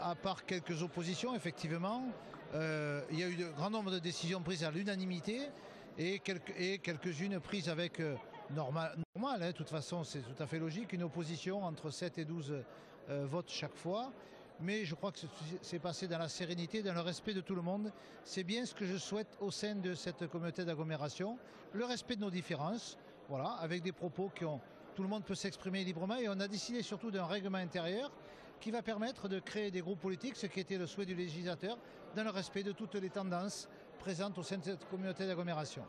À part quelques oppositions, effectivement, euh, il y a eu un grand nombre de décisions prises à l'unanimité et, quelques, et quelques-unes prises avec euh, normal, normal hein, de toute façon c'est tout à fait logique, une opposition entre 7 et 12 euh, votes chaque fois. Mais je crois que c'est passé dans la sérénité, dans le respect de tout le monde. C'est bien ce que je souhaite au sein de cette communauté d'agglomération. Le respect de nos différences, voilà, avec des propos qui ont tout le monde peut s'exprimer librement et on a décidé surtout d'un règlement intérieur qui va permettre de créer des groupes politiques, ce qui était le souhait du législateur, dans le respect de toutes les tendances présentes au sein de cette communauté d'agglomération.